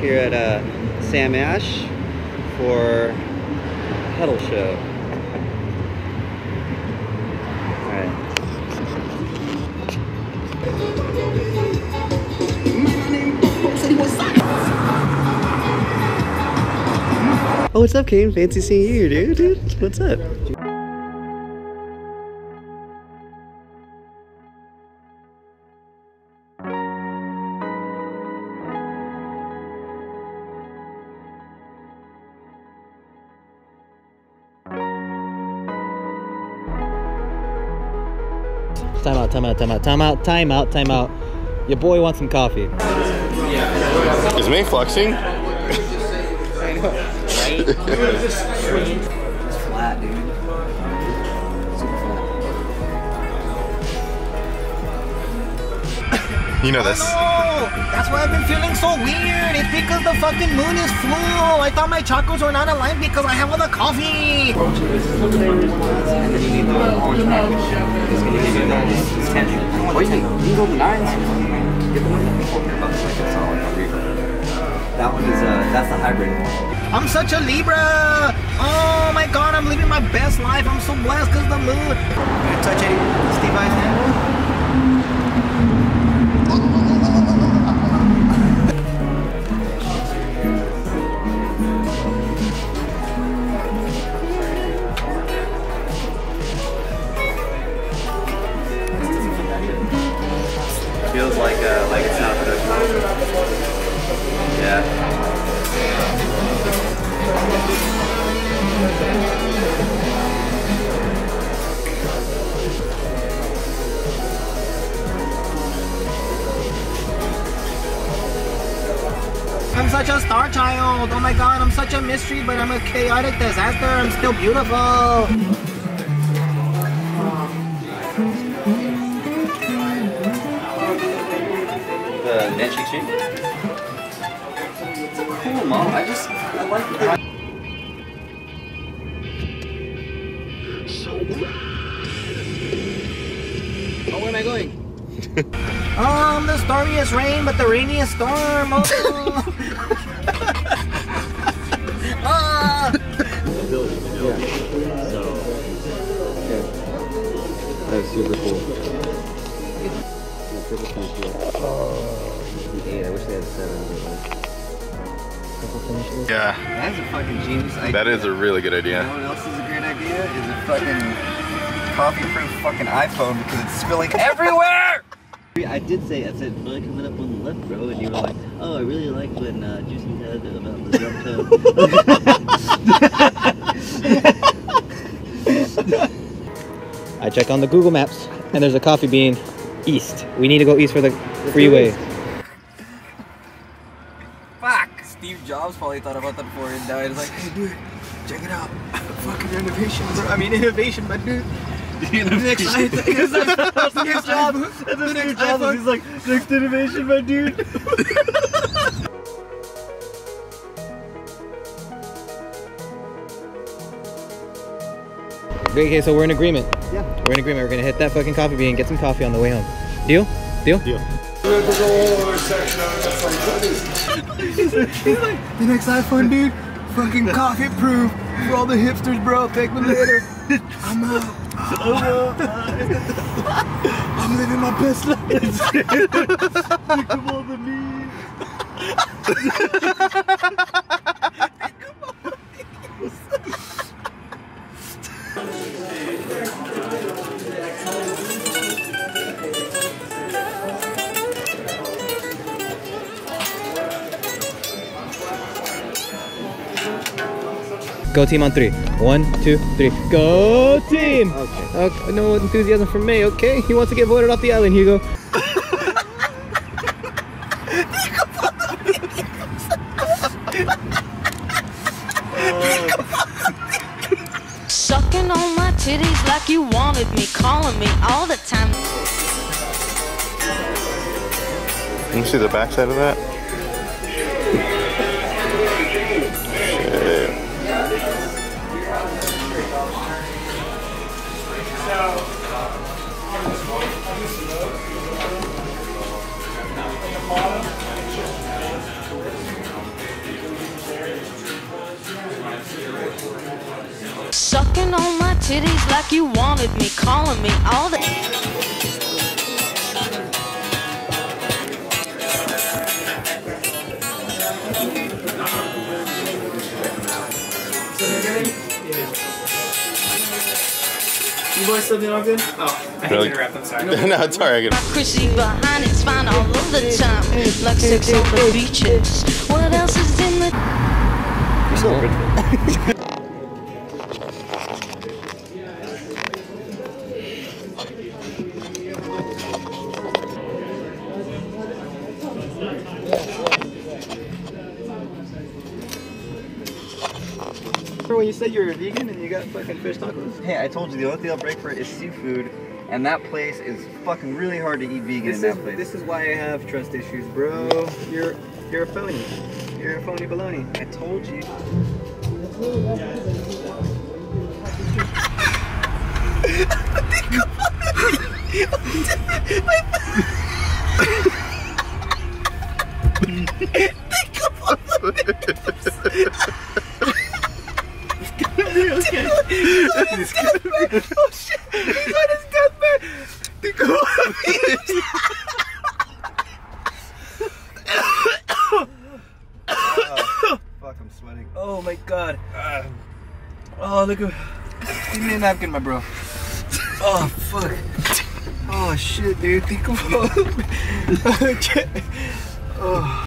here at uh, Sam Ash for Pedal Show. Oh, what's up, Kane? Fancy seeing you. Dude, what's up? Time out, time out, time out, time out, time out, time out. Your boy wants some coffee. Is me flexing? It's flat, dude. Flat. You know this. That's why I've been feeling so weird. It's because the fucking moon is full. I thought my chakras were not aligned because I have all the coffee. Then you can, can go the nines. One that one is, uh, that's the hybrid. I'm such a Libra. Oh my god, I'm living my best life. I'm so blessed because the moon. Gonna touch any Steve I's hand? Feels like, uh, like it's not production. Yeah. I'm such a star child. Oh my god, I'm such a mystery, but I'm a chaotic disaster. I'm still beautiful. The Nancy Chi? It's a cool mom. I just, I like the Oh, where am I going? Um, the stormiest rain, but the rainiest storm. Oh. I wish seven. but, like, Triple Yeah, That's a fucking genius idea. that is a really good You idea. know what else is a great idea? Is a fucking coffee-proof fucking iPhone because it's spilling everywhere! I did say, I said, really coming up on the left, bro, and you were like, oh, I really like when uh, Juicy said about the drum toe. I check on the Google Maps, and there's a coffee bean east. We need to go east for the freeway. Jobs probably thought about that before he died. He's like, hey, dude, check it out. Fucking innovation, bro. I mean, innovation, but dude. Next iPhone. Next job. The next iPhone. He's like, next innovation, my dude. Okay, so we're in agreement. Yeah. We're in agreement. We're gonna hit that fucking coffee bean and get some coffee on the way home. Deal? Deal? Deal. The next iPhone, dude. Fucking coffee proof for all the hipsters, bro. Take me later. I'm out. I'm living my best life. All the memes. Go team on three. One, two, three. Go team! Okay. okay. No enthusiasm from me, okay? He wants to get voted off the island, Hugo. Sucking on my titties like you wanted me, calling me all the time. Can you see the backside of that? Sucking on my titties like you wanted me, calling me all the. You boys still doing all good? Oh, I hate Really? to interrupt. I'm sorry. no, it's alright. I My Chrissy behind it's fine all of the time. Like sex on the beaches. What else is in the. Remember when you said you were a vegan and you got fucking fish tacos? Hey, I told you the only thing I'll break for it is seafood, and that place is fucking really hard to eat vegan This in is that place. this is why I have trust issues, bro. You're you're a phony. You're a phony baloney. I told you. Fuck, I'm sweating. Oh my god. Oh look at Give me a napkin, my bro. Oh fuck. Oh shit, dude. Think about Oh.